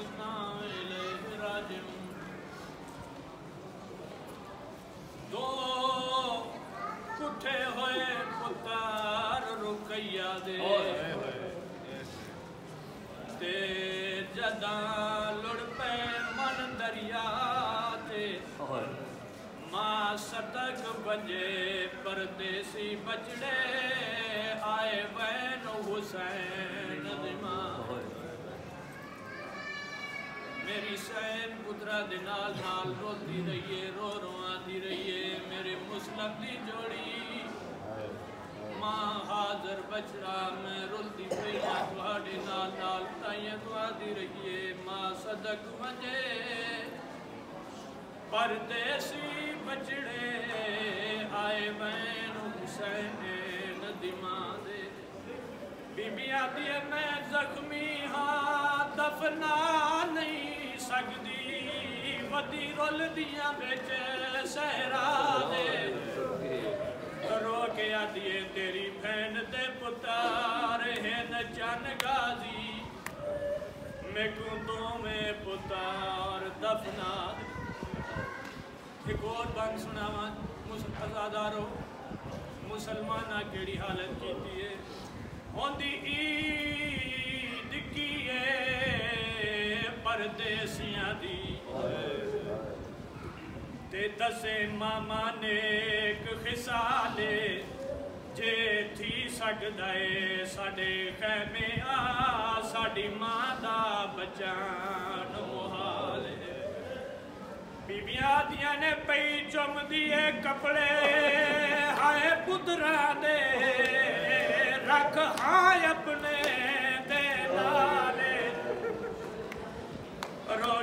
اسلام الیہ راجعون ਦੋ ਕੁੱਠੇ ਹੋਏ ਪੁੱਤਰ ਰੁਕਈਆ ਦੇ ਤੇ ਜਦਾਂ ਲੁੜ ਪਏ ਮਨ ਦਰਿਆ ਤੇ ਮਾਂ ਸਤਕ ਬੰਜੇ ਪਰਦੇਸੀ ਬਚੜੇ ਆਏ ਵੈਨ ਹੁਸੈਨ ਮੇਰੀ ਸੈਨ ਪੁੱਤਰਾ ਦੇ ਨਾਲ ਨਾਲ ਰੋਂਦੀ ਰਹੀਏ, ਰੋ ਰੋ ਆਂਦੀ ਰਹੀਏ, ਮੇਰੇ ਮੁਸਲਮ ਦੀ ਜੋੜੀ। ਮਾਂ ਹਾਜ਼ਰ ਬਚਰਾ ਮੈਂ ਰੁਲਦੀ ਪਈ ਹਾਂ ਤੁਹਾਡੇ ਨਾਲ ਨਾਲ ਤਾਈਆਂ ਤੁਹਾਡੀ ਰਹੀਏ, ਮਾਂ ਸਦਕ ਵਜੇ ਪਰਦੇਸੀ ਬਚੜੇ ਆਏ ਮੈਨੂੰ ਹੁਸੈਨ ਨਦੀ ਮਾਂ ਦੇ। ਬੀਬੀਆਂ ਦੀ ਮੈਂ ਜ਼ਖਮੀ ਹਾਂ। ਦਫਨਾ ਨਹੀਂ ਸਕਦੀ। ਵੱਡੀ ਰੁਲਦੀਆਂ ਵਿੱਚ ਸਹਿਰਾ ਦੇ। ਰੋ ਕੇ ਆਦੀਏ, ਤੇਰੀ ਭੈਣ ਤੇ ਪੁੱਤਰ ਹੈ ਨਚਨ ਗਾਜ਼ੀ। ਮੇਕੂ ਦੋਵੇਂ ਪੁੱਤਰ ਦਫਨਾ। ਇੱਕ ਹੋਰ ਬੰਦ ਸੁਣਾਵਾਂ ਮੁਸਲਮਾਨਾਰੋ ਮੁਸਲਮਾਨਾਂ ਕਿਹੜੀ ਹਾਲਤ ਕੀਤੀ ਹੈ ਹੁੰਦੀ ਈਦ ਪਰਦੇਸੀਆਂ ਦੀ। ਤੇ ਦਸੇ ਮਾਮਾ ਨੇ ਖਿਸਾਲੇ, ਜੇ ਥੀ ਸਕਦਾ ਏ ਸਾਡੇ ਖੈਮੇ ਆ, ਸਾਡੀ ਮਾਂ ਦਾ ਬਚਾਨ ਮੁਹਾਲੇ। ਬੀਬੀਆਂ ਦੀਆਂ ਨੇ ਪਈ ਚੁੰਮਦੀ ਏ ਕੱਪੜੇ, ਹਾਏ ਪੁੱਤਰਾਂ ਦੇ, ਰੱਖ ਹਾਂ ਆਪਣੇ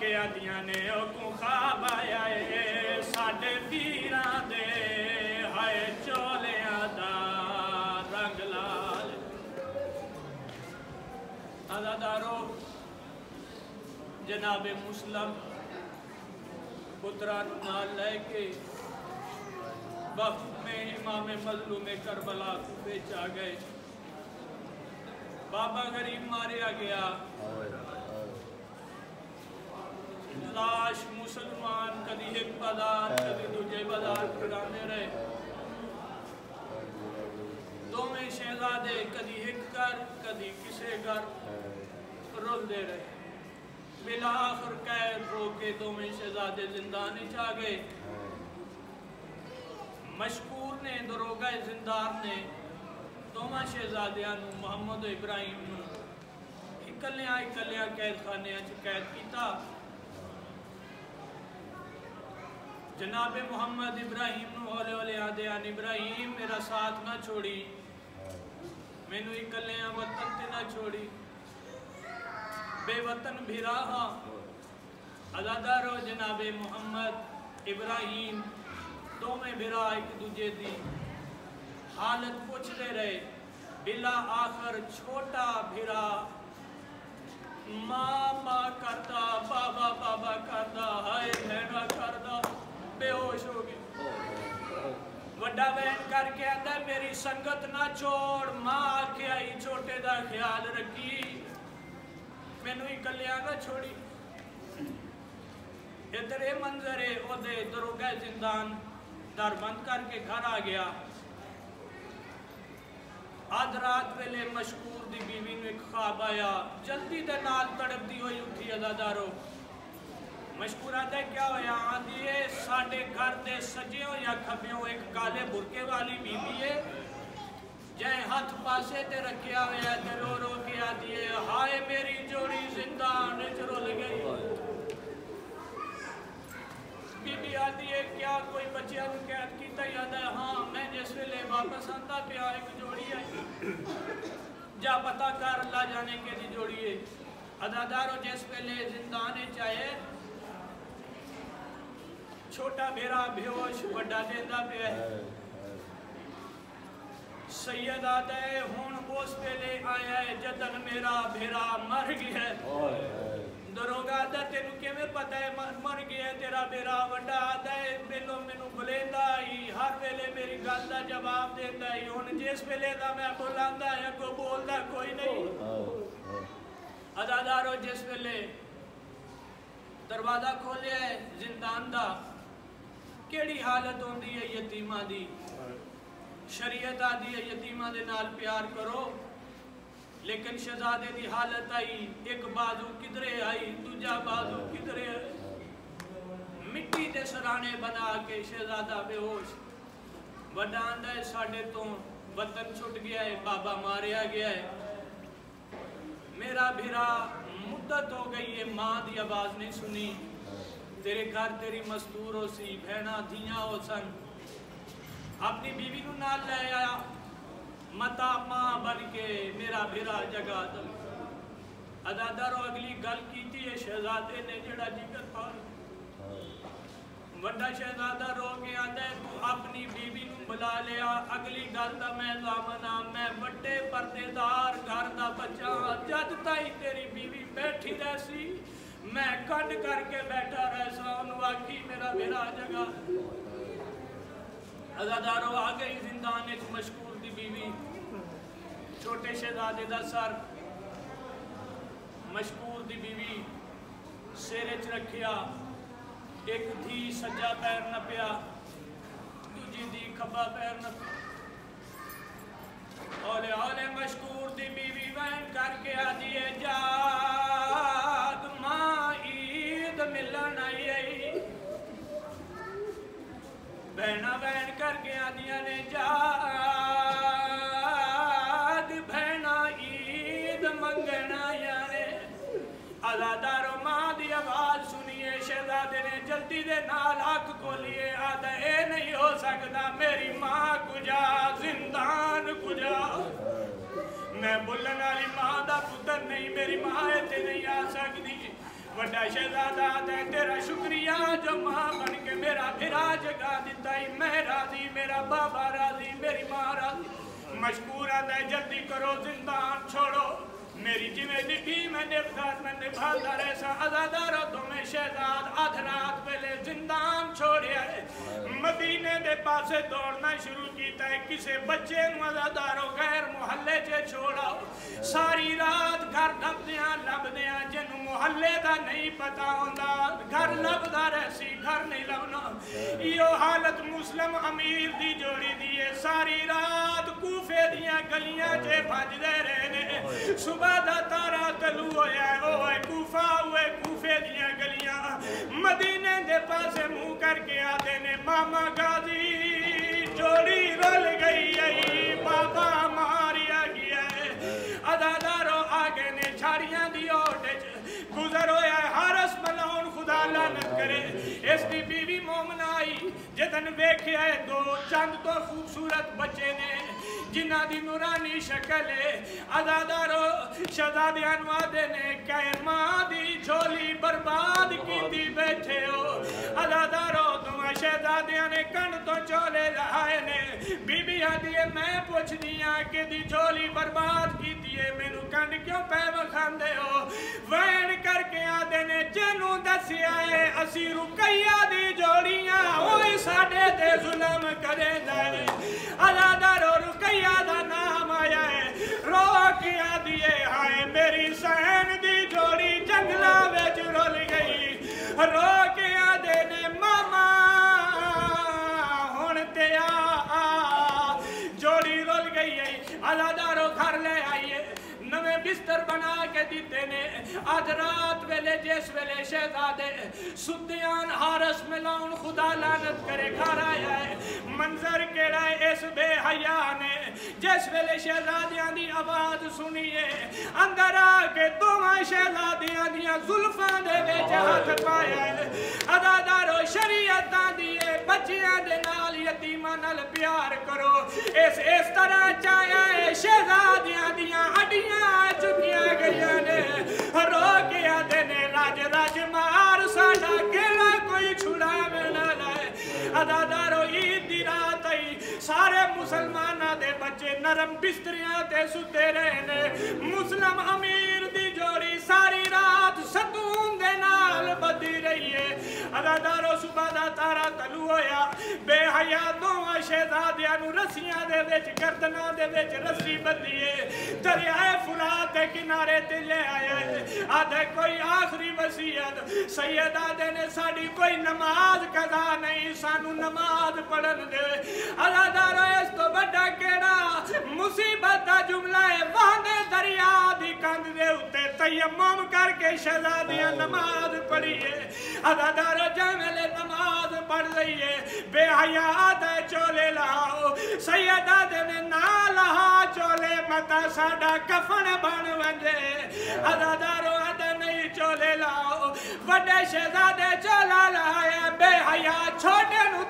ਕੇ ਆਦੀਆਂ ਨੇ، ਉਹ ਕੋ ਖਾਬ ਆਇਆ ਏ। ਸਾਡੇ ਪੀਰਾਂ ਦੇ ਹਾਏ ਚੋਲਿਆਂ ਦਾ ਰੰਗ جناب مسلم پتران نال لے کے وقت میں امام ملو میں کربلا کو بیچا گئے بابا غریب ماریا گیا کاش مسلمان، کدی ایک بازار، کدی دوجہ بازار پھرانے رہے۔ دو میں شہزادے کدی ایک گھر، کدی کسے گھر رول دے رہے۔ بلا آخر قید رو کے دو میں شہزادے زندان چاہ گئے۔ مشکور نے، دروگہ زندان نے دوما شہزادیاں محمد و ابراہیم نو اکلیاں اکلیاں قید خانیاں اچھ قید کیتا۔ ਜਨਾਬੇ ਮੁਹੰਮਦ ਇਬਰਾਹਿਮ ਨੂੰ ਹੌਲੇ ਹੌਲੇ ਆਦੇ ਆਨ ਇਬਰਾਹਿਮ, ਮੇਰਾ ਸਾਥ ਨਾ ਛੋੜੀ। ਮੈਨੂੰ ਇਕੱਲਿਆਂ ਵਤਨ ਤੇ ਨਾ ਛੋੜੀ। ਬੇਵਤਨ ਵੀ ਰਹਾ। ਅਜ਼ਾਦਾਰੋ ਜਨਾਬੇ ਮੁਹੰਮਦ ਇਬਰਾਹਿਮ। ਦੋਵੇਂ ਬਿਰਾ ਇੱਕ ਦੂਜੇ ਦੀ ਹਾਲਤ ਪੁੱਛਦੇ ਰਹੇ। ਬਿਲਾ ਆਖਰ ਛੋਟਾ ਭਿਰਾ ਮਾਮਾ ਕਰਦਾ ਬਾਬਾ ਬਾਬਾ ਕਰਦਾ, ਹਾਏ ਭੈਣਾ ਕਰਦਾ। ਬੇਹੋਸ਼ ਹੋ ਗਿਆ ਵੱਡਾ ਬਹਿਨ ਕਰਕੇ ਆਂਦਾ, ਮੇਰੀ ਸੰਗਤ ਨਾ ਛੋੜ ਮਾਂ ਆਖਿਆ ਹੀ ਛੋਟੇ ਦਾ ਖਿਆਲ ਰੱਖੀ। ਮੈਨੂੰ ਇਕੱਲਿਆਂ ਨਾ ਛੋੜੀ। ਇਧਰ ਇਹ ਮੰਜ਼ਰ ਹੈ ਉਹਦੇ ਦਰੋਗਾ ਜ਼ਿੰਦਾਨ, ਦਰ ਬੰਦ ਕਰਕੇ ਘਰ ਆ ਗਿਆ। ਅੱਧ ਰਾਤ ਵੇਲੇ ਮਸ਼ਕੂਰ ਦੀ ਬੀਵੀ ਨੂੰ ਇੱਕ ਖਾਬ ਆਇਆ। ਜਲਦੀ ਦੇ ਨਾਲ ਤੜਪਦੀ ਹੋਈ ਉੱਠੀ ਅਦਾਦਾਰੋ ਮਸ਼ਕੂਰਾ ਤੇ ਕਿਆ ਹੋਇਆ ਆਂਦੀ ਏ ਸਾਡੇ ਘਰ ਦੇ ਸਜਿਓ ਜਾਂ ਖੱਬਿਓ ਇੱਕ ਕਾਲੇ ਬੁਰਕੇ ਵਾਲੀ ਬੀਬੀ ਏ ਜੈ ਹੱਥ ਪਾਸੇ ਤੇ ਰੱਖਿਆ ਹੋਇਆ ਤੇ ਰੋ ਰੋ ਕੇ ਆਦੀ ਏ ਹਾਏ ਮੇਰੀ ਜੋੜੀ ਜ਼ਿੰਦਾਨ ਚ ਰੁਲ ਗਈ ਬੀਬੀ ਆਦੀ ਹੈ ਕਿਆ ਕੋਈ ਬੱਚਿਆਂ ਨੂੰ ਕੈਦ ਕੀਤਾ ਜਾਂਦਾ ਹੈ ਹਾਂ ਮੈਂ ਜਿਸ ਵੇਲੇ ਵਾਪਸ ਆਂਦਾ ਪਿਆ ਇੱਕ ਜੋੜੀ ਆਈ ਜਾ ਪਤਾ ਕਰ ਅੱਲਾ ਜਾਣੇ ਕਿਹਦੀ ਜੋੜੀ ਹੈ ਅਦਾਦਾਰੋ ਜਿਸ ਵੇਲੇ ਜ਼ਿੰਦਾਨੇ ਚਾਹੇ ਛੋਟਾ ਮੇਰਾ ਬੇਹੋਸ਼ ਵੱਡਾ ਦੇਂਦਾ ਪਿਆ ਹੈ। ਸੈਯਦ ਆਦੇ ਹੁਣ ਉਸ ਵੇਲੇ ਆਇਆ ਹੈ ਜਦਨ ਮੇਰਾ ਭੇਰਾ ਮਰ ਗਿਆ ਹੈ। ਦਰੋਗਾ ਦਾ ਤੈਨੂੰ ਕਿਵੇਂ ਪਤਾ ਹੈ ਮਰ ਗਿਆ ਤੇਰਾ ਬੇਰਾ ਵੱਡਾ ਆਦਾ। ਹੈ ਮੈਨੂੰ ਮੈਨੂੰ ਬੁਲੇਂਦਾ ਹੀ ਹਰ ਵੇਲੇ ਮੇਰੀ ਗੱਲ ਦਾ ਜਵਾਬ ਦਿੰਦਾ ਹੀ ਹੁਣ ਜਿਸ ਵੇਲੇ ਦਾ ਮੈਂ ਬੁਲਾਉਂਦਾ ਹੈ ਕੋ ਬੋਲਦਾ ਕੋਈ ਨਹੀਂ। ਅਦਾਦਾਰੋ ਜਿਸ ਵੇਲੇ ਦਰਵਾਜ਼ਾ ਖੋਲਿਆ ਹੈ ਜ਼ਿੰਦਾਨ ਦਾ ਕਿਹੜੀ ਹਾਲਤ ਹੁੰਦੀ ਹੈ ਯਤੀਮਾਂ ਦੀ? ਸ਼ਰੀਅਤ ਆਦੀ ਹੈ ਯਤੀਮਾਂ ਦੇ ਨਾਲ ਪਿਆਰ ਕਰੋ। ਲੇਕਿਨ ਸ਼ਹਜ਼ਾਦੇ ਦੀ ਹਾਲਤ ਆਈ, ਇੱਕ ਬਾਜ਼ੂ ਕਿਧਰੇ ਆਈ, ਦੂਜਾ ਬਾਜ਼ੂ ਕਿਧਰੇ ਮਿੱਟੀ ਦੇ ਸਰਾਣੇ ਬਣਾ ਕੇ ਸ਼ਹਜ਼ਾਦਾ ਬੇਹੋਸ਼। ਵੱਡਾ ਆਂਦਾ ਹੈ, ਸਾਡੇ ਤੋਂ ਵਤਨ ਛੁੱਟ ਗਿਆ ਹੈ, ਬਾਬਾ ਮਾਰਿਆ ਗਿਆ ਹੈ। ਮੇਰਾ ਭਰਾ ਮੁੱਦਤ ਹੋ ਗਈ ਹੈ, ਮਾਂ ਦੀ ਆਵਾਜ਼ ਨਹੀਂ ਸੁਣੀ। ਤੇਰੇ ਘਰ ਤੇਰੀ ਮਸਤੂਰ ਹੋ ਸੀ, ਭੈਣਾ ਧੀਆਂ ਹੋ ਸਨ। ਆਪਣੀ ਬੀਵੀ ਨੂੰ ਨਾਲ ਲੈ ਆਇਆ। ਮਤਾ ਮਾਂ ਬਣ ਕੇ ਮੇਰਾ ਭਰਾ ਜਗਾ ਦ ਅਦਾਦਾਰੋ ਅਗਲੀ ਗੱਲ ਕੀਤੀ ਹੈ ਸ਼ਹਿਜ਼ਾਦੇ ਨੇ ਜਿਹੜਾ ਜ਼ਿਕਰ ਪਾਇਆ। ਵੱਡਾ ਸ਼ਹਿਜ਼ਾਦਾ ਰੋ ਕੇ ਆਂਦਾ, ਤੂੰ ਆਪਣੀ ਬੀਵੀ ਨੂੰ ਬੁਲਾ ਲਿਆ। ਅਗਲੀ ਗੱਲ ਦਾ ਮੈਂ ਜ਼ਾਮਨਾ ਮੈਂ ਵੱਡੇ ਪਰਦੇਦਾਰ, ਘਰ ਦਾ ਬੱਚਾ ਜਦ ਤਾਈ ਤੇਰੀ ਬੀਵੀ ਬੈਠੀ ਰਹਿ ਸੀ ਮੈਂ ਕੱਢ ਕਰਕੇ ਬੈਠਾ ਰਹਿ ਸਾਂ, ਉਹਨੂੰ ਆਖੀ, ਮੇਰਾ ਮੇਰਾ ਜਗਾ। ਅਜ਼ਾਦਾਰੋ ਆ ਗਈ ਜ਼ਿੰਦਾਨ ਵਿੱਚ ਮਸ਼ਕੂਰ ਦੀ ਬੀਵੀ। ਛੋਟੇ ਸ਼ਹਿਜ਼ਾਦੇ ਦਾ ਸਰ ਮਸ਼ਕੂਰ ਦੀ ਬੀਵੀ ਸਿਰ 'ਚ ਰੱਖਿਆ। ਇੱਕ ਧੀ ਸੱਜਾ ਪੈਰ ਨਪਿਆ, ਦੂਜੀ ਦੀ ਖੱਬਾ ਪੈਰ ਨਪਿਆ। ਔਲੇ ਔਲੇ ਮਸ਼ਕੂਰ ਦੀ ਬੀਵੀ ਵੈਨ ਕਰਕੇ ਆਦੀ ਏ ਜਾਗ ਭੈਣਾ ਵੈਨ ਕਰਕੇ ਆਦੀਆਂ ਨੇ ਜਾਗ ਭੈਣਾ ਈਦ ਮੰਗਣਾ ਆਇਆ ਨੇ। ਅਜ਼ਾਦਾਰੋ ਮਾਂ ਦੀ ਆਵਾਜ਼ ਸੁਣੀਏ, ਸ਼ਹਿਜ਼ਾਦੇ ਨੇ ਜਲਦੀ ਦੇ ਨਾਲ ਅੱਖ ਖੋਲੀਏ। ਆਦਾ ਇਹ ਨਹੀਂ ਹੋ ਸਕਦਾ ਮੇਰੀ ਮਾਂ ਕੁਜਾ, ਜ਼ਿੰਦਾਨ ਕੁਜਾ। ਮੈਂ ਬੋਲਣ ਵਾਲੀ ਮਾਂ ਦਾ ਪੁੱਤਰ ਨਹੀਂ, ਮੇਰੀ ਮਾਂ ਇੱਥੇ ਨਹੀਂ ਆ ਸਕਦੀ। ਵੱਡਾ ਸ਼ਹਿਜ਼ਾਦਾ ਤੇ ਤੇਰਾ ਸ਼ੁਕਰੀਆ, ਜੋ ਮਾਂ ਬਣ ਕੇ ਮੇਰਾ ਫਿਰਾ ਜਗਾ ਦਿੱਤਾ ਈ। ਮੈਂ ਰਾਜ਼ੀ, ਮੇਰਾ ਬਾਬਾ ਰਾਜ਼ੀ, ਮੇਰੀ ਮਾਂ ਰਾਜ਼ੀ। ਮਸ਼ਕੂਰ ਆਦਾ ਜਲਦੀ ਕਰੋ ਜ਼ਿੰਦਾਨ ਛੋੜੋ। ਮੇਰੀ ਜਿਵੇਂ ਨਿਭੀ ਮੈਂ ਨਿਭਦਾਰ ਮੈਂ ਨਿਭਾਦਾ ਰਹਿ ਸਾਂ ਅਜ਼ਾਦਾਰੋ ਤੁਮੇ ਸ਼ਹਿਜ਼ਾਦ ਅਧ ਰਾਤ ਵੇਲੇ ਜ਼ਿੰਦਾਨ ਛੋੜਿਆ ਏ। ਮਦੀਨੇ ਦੇ ਪਾਸੇ ਦੌੜਨਾ ਸ਼ੁਰੂ ਕੀਤਾ ਹੈ ਕਿਸੇ ਬੱਚੇ ਨੂੰ ਅਜ਼ਾਦਾਰੋ ਗੈਰ ਮੁਹੱਲੇ 'ਚ ਛੋੜਾਓ। ਸਾਰੀ ਰਾਤ ਘਰ ਲੱਭਦਿਆਂ ਲੱਭਦਿਆਂ, ਜਿਹਨੂੰ ਮੁਹੱਲੇ ਦਾ ਨਹੀਂ ਪਤਾ ਹੁੰਦਾ। ਘਰ ਲੱਭਦਾ ਰਹਿ ਸੀ ਘਰ ਨਹੀਂ ਲੱਭਣਾ। ਇਹੋ ਹਾਲਤ ਮੁਸਲਮ ਅਮੀਰ ਦੀ ਜੋੜੀ ਦੀ ਏ। ਸਾਰੀ ਰਾਤ ਕੂਫੇ ਦੀਆਂ ਗਲੀਆਂ 'ਚ ਭੱਜਦੇ ਰਹੇ ਨੇ। ਸਵੇਰ ਦਾ ਤਾਰਾ ਤਲੂ ਹੋਇਆ ਹੈ, ਓਏ ਕੂਫਾ ਓਏ ਕੂਫੇ ਦੀਆਂ ਗਲੀਆਂ। ਮਦੀਨੇ ਦੇ ਪਾਸੇ ਮੂੰਹ ਕਰਕੇ ਆਦੇ ਨੇ। ਮਾਮਾ ਗਾਜ਼ੀ ਦੀ ਬੀਵੀ ਮੋਮਨਾ ਆਈ ਜਦਨ ਵੇਖਿਆ ਦੋ ਚੰਦ ਤੋਂ ਖੂਬਸੂਰਤ ਬੱਚੇ ਨੇ, ਜਿਨ੍ਹਾਂ ਦੀ ਨੂਰਾਨੀ ਸ਼ਕਲ ਏ। ਅਦਾਦਾਰੋ ਸ਼ਹਜ਼ਾਦਿਆਂ ਨੂੰ ਆਦੇ ਨੇ ਕਹਿ ਮਾਂ ਦੀ ਝੋਲੀ ਬਰਬਾਦ ਕੀਤੀ ਬੈਠੇ ਹੋ। ਅਦਾਦਾਰੋ ਤੁਮਾ ਸ਼ਹਜ਼ਾਦਿਆਂ ਨੇ ਕੰਨ ਤੋਂ ਚੋਲੇ ਲਾਏ ਨੇ। ਬੀਬੀਆਂ ਦੀ ਮੈਂ ਪੁੱਛਦੀ ਆ ਕਿ ਦੀ ਝੋਲੀ ਬਰਬਾਦ ਕੀਤੀ ਏ? ਮੈਨੂੰ ਕੰਨ ਕਿਉਂ ਪੈ ਵਖਾਂਦੇ ਹੋ? ਵੈਣ ਨੇ ਜਿਹਨੂੰ ਦੱਸਿਆ ਏ, ਅਸੀਂ ਰੁਕਈਆ ਦੀ ਜੋੜੀਆਂ, ਓਏ ਸਾਡੇ ਤੇ ਜ਼ੁਲਮ ਕਰੇ ਨੇ ਅਲਾਦਾਰੋ ਰੁਕਈਆ ਦਾ ਨਾਮ ਆਇਆ ਏ। ਰੋ ਕੇ ਹਾਏ ਮੇਰੀ ਸਹਿਨ ਦੀ ਜੋੜੀ ਜੰਗਲਾਂ ਵਿੱਚ ਰੁਲ ਗਈ। ਰੋਕਿਆ ਦੇ ਨੇ, ਮਾਮਾ, ਹੁਣ ਤੇ ਆ ਜੋੜੀ ਰੁਲ ਗਈ ਏ। ਅਲਾਦਾਰੋ ਘਰ ਲੈ ਆਈਏ ਨਵੇਂ ਬਿਸਤਰ ਕੇ ਦਿੱਤੇ ਨੇ। ਅੱਜ ਰਾਤ ਵੇਲੇ, ਜਿਸ ਵੇਲੇ ਸ਼ਹਿਜ਼ਾਦੇ ਸੁੱਤਿਆਂ, ਹਾਰਸ ਮਿਲਾਉਣ ਖੁਦਾ ਲਾਨਤ ਕਰੇ, ਘਰ ਆਇਆ ਹੈ। ਮੰਜ਼ਰ ਕਿਹੜਾ ਹੈ? ਇਸ ਬੇਹਯਾ ਨੇ। ਜਿਸ ਵੇਲੇ ਸ਼ਹਿਜ਼ਾਦਿਆਂ ਦੀ ਆਵਾਜ਼ ਸੁਣੀਏ, ਅੰਦਰ ਆ ਕੇ ਦੋਵਾਂ ਸ਼ਹਿਜ਼ਾਦਿਆਂ ਦੀਆਂ ਜ਼ੁਲਫਾਂ ਦੇ ਵਿੱਚ ਹੱਥ ਪਾਇਆ ਅਦਾਦਾਰੋ ਸ਼ਰੀਅਤਾਂ ਬੱਚਿਆਂ ਦੇ ਨਾਲ ਯਤੀਮਾਂ ਨਾਲ ਪਿਆਰ ਕਰੋ। ਇਸ ਇਸ ਤਰ੍ਹਾਂ ਚਾਹਿਆ ਹੈ ਸ਼ਹਿਜ਼ਾਦਿਆਂ ਦੀਆਂ ਹੱਡੀਆਂ ਚੁੱਕੀਆਂ ਗਈਆਂ ਨੇ ਰੋ ਕੇ ਆਦੇ ਨੇ, ਰਾਜ ਰਾਜ ਮਾਰ, ਸਾਡਾ ਕਿਹੜਾ ਕੋਈ ਛੁੜਾਵੇ ਨਾ ਲਾਏ। ਅਦਾਦਾਰੋ ਈਦ ਦੀ ਰਾਤ ਆਈ, ਸਾਰੇ ਮੁਸਲਮਾਨਾਂ ਦੇ ਬੱਚੇ ਨਰਮ ਬਿਸਤਰਿਆਂ ਤੇ ਸੁੱਤੇ ਰਹੇ। ਅਮੀਰ ਸੁਬਾ ਦਾ ਤਾਰਾ ਤਲੂ ਹੋਇਆ ਬੇਹਯਾ ਦੋਵਾਂ ਸ਼ਹਿਜ਼ਾਦਿਆਂ ਨੂੰ ਰੱਸੀਆਂ ਦੇ ਵਿੱਚ ਗਰਦਨਾਂ ਦੇ ਵਿੱਚ ਰੱਸੀ ਬੰਦੀਏ ਦਰਿਆਏ ਫੁਰਾਤ ਦੇ ਕਿਨਾਰੇ ਤੇ ਲੈ ਆਏ ਆਦੇ ਕੋਈ ਆਖਰੀ ਵਸੀਅਤ ਸੈਯਦ ਆਦੇ ਨੇ ਸਾਡੀ ਕੋਈ ਨਮਾਜ਼ ਕਜ਼ਾ ਨਹੀਂ ਸਾਨੂੰ ਨਮਾਜ਼ ਪੜਨ ਦੇ ਅਲਾਦਾਰੋ ਉੱਤੇ ਕਰਕੇ ਸ਼ਹਿਜ਼ਾਦੀਆਂ ਨਮਾਜ਼ ਪੜੀਏ ਅਦਾਦਾਰੋ ਜਮਲੇ ਨਮਾਜ਼ ਪੜ ਲਈਏ। ਬੇਹਯਾ ਦੇ ਚੋਲੇ ਲਾਓ। ਸੈਯਦਾ ਦੇ ਨੇ ਨਾ ਲਹਾ ਚੋਲੇ, ਮਤਾ ਸਾਡਾ ਕਫਨ ਬਣ ਵੰਜੇ ਅਦਾਦਾਰੋ ਅਦ ਨਹੀਂ ਚੋਲੇ ਲਾਓ। ਵੱਡੇ ਸ਼ਹਿਜ਼ਾਦੇ ਚੋਲਾ ਲਾਇਆ। ਬੇਹਯਾ ਛੋਟੇ ਨੂੰ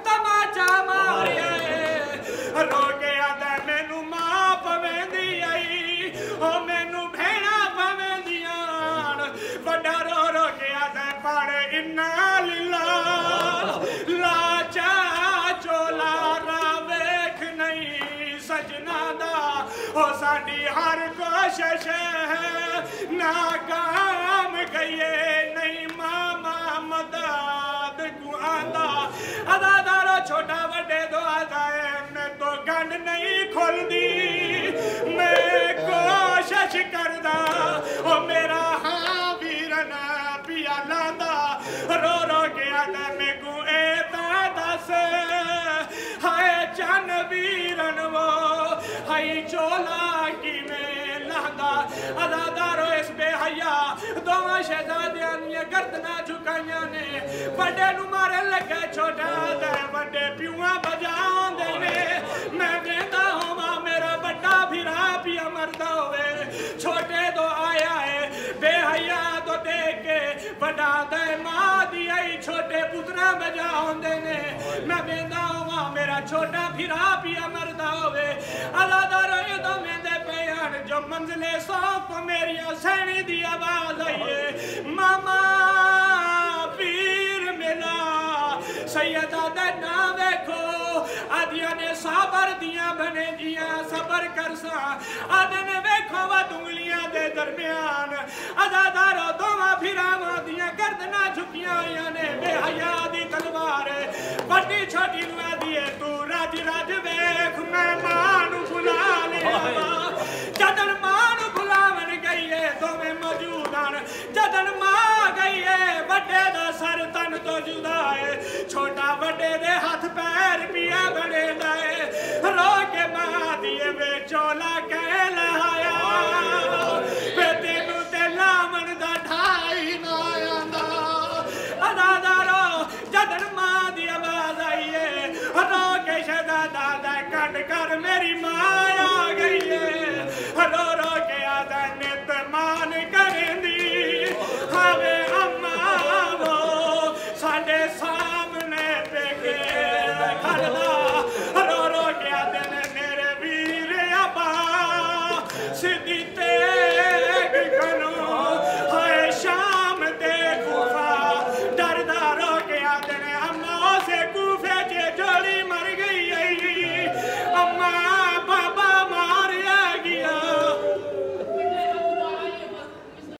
ਸਾਡੀ ਹਰ ਕੋਸ਼ਿਸ਼ ਹੈ ਨਾਕਾਮ ਗਈਏ ਨਹੀਂ ਮਾਮਾ ਮਦਦ ਕੋ ਆਂਦਾ ਅਦਾਦਾਰੋ ਛੋਟਾ ਵੱਡੇ ਦੁਆ ਜਾਏ ਮੈਂ ਤੋਂ ਗੰਢ ਨਹੀਂ ਖੁੱਲਦੀ ਮੈਂ ਕੋਸ਼ਿਸ਼ ਕਰਦਾ ਓ ਹਾਈ ਚੋਲਾ ਕਿਵੇਂ ਲਾਂਦਾ ਅਦਾਦਾਰੋ ਇਸ ਬੇਹਯਾ ਦੋਵਾਂ ਸ਼ਹਿਜ਼ਾਦਿਆਂ ਦੀਆਂ ਗਰਦਨਾਂ ਝੁਕਾਈਆਂ ਨੇ। ਵੱਡੇ ਨੂੰ ਮਾਰਨ ਲੱਗਾ ਛੋਟਾ ਤੇ ਵੱਡੇ ਪਿਉਆਂ ਬਜਾਉਂਦੇ ਨੇ। ਮੈਂ ਵੇਂਦਾ ਹੋਵਾਂ ਮੇਰਾ ਵੱਡਾ ਫਿਰਾ ਪਿਆ ਮਰਦਾ ਹੋਵੇ। ਛੋਟੇ ਤੋਂ ਆਇਆ ਹੈ ਬੇਹਯਾ ਤੋਂ ਦੇਖ ਕੇ ਵੱਡਾ ਦੇ ਮਾਂ ਦੀ ਆਈ ਛੋਟੇ ਪੁੱਤਰਾ ਬਜਾਉਂਦੇ ਨੇ। ਮੈਂ ਵੇਂਦਾ ਮੇਰਾ ਛੋਟਾ ਫਿਰਾ ਪਿਆ ਮਰਦਾ ਹੋਵੇ। ਅਲਾਦਾ ਰੋਏ ਤੋਂ ਮੈਂਦੇ ਪਿਆਣ ਜੋ ਮੰਜ਼ਲੇ ਸੌ ਮੇਰੀਆਂ ਸੈਣੀ ਦੀ ਆਵਾਜ਼ ਆਈਏ। ਮਾਮਾ ਪੀਰ ਮਿਲਾ ਸੈਯਦਾ ਦਾ ਨਾਮ ਵੇਖੋ। ਆਦੀਆਂ ਨੇ ਸਾਬਰ ਦੀਆਂ ਬਣੇ ਜੀਆਂ ਸਬਰ ਕਰਸਾ। ਆਦੇ ਵੇਖੋ ਵਾ ਉਂਗਲੀਆਂ ਦੇ ਦਰਮਿਆਨ। ਅਜ਼ਾਦਾਰੋ ਫਿਰਾਵਾਂ ਦੀਆਂ ਗਰਦਨਾਂ ਝੁਕੀਆਂ ਹੋਈਆਂ ਨੇ ਬੇਹਯਾ ਦੀ ਤਲਵਾਰ। ਵੱਡੀ ਛੋਟੀ ਨੂੰ ਆਦੀਏ ਤੂੰ ਰੱਜ ਰੱਜ ਵੇਖ, ਮੈਂ ਮਾਂ ਨੂੰ ਬੁਲਾ ਲਿਆ ਜਦਨ ਮਾਂ ਨੂੰ ਬੁਲਾਵਣ ਗਈਏ, ਦੋਵੇਂ ਮੌਜੂਦ ਹਨ। ਜਦਨ ਮਾਂ ਗਈਏ, ਵੱਡੇ ਦਾ ਸਰ ਤਨ ਤੋਂ ਜੁਦਾ ਏ। ਛੋਟਾ ਵੱਡੇ ਦੇ ਹੱਥ ਪੈਰ ਪੀਆ ਬਣੇ ਦਾਏ ਰੋ ਕੇ ਮਾਂ